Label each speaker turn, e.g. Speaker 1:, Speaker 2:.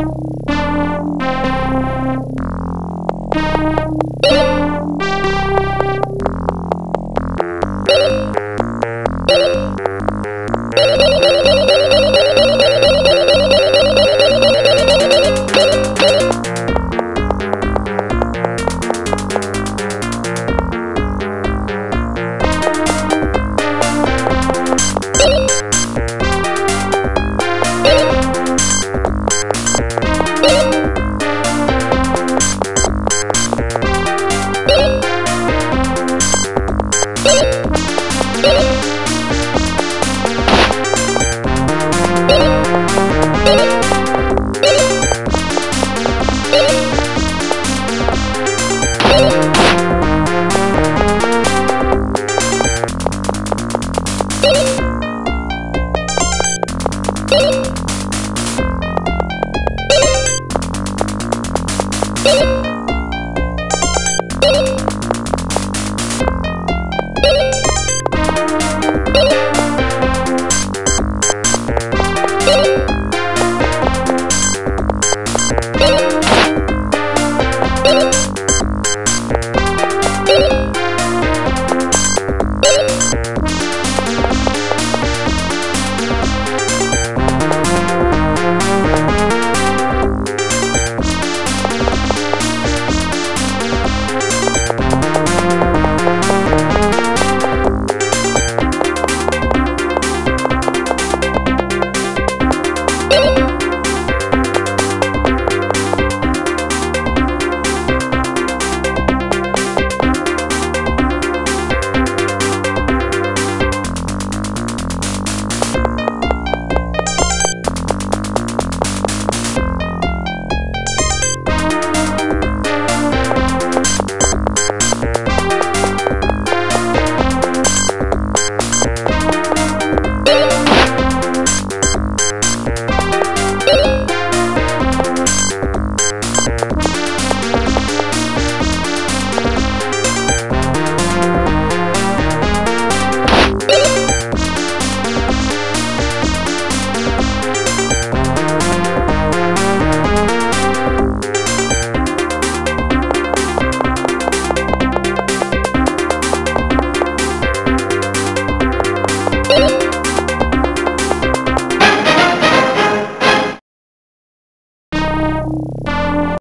Speaker 1: you Thank you.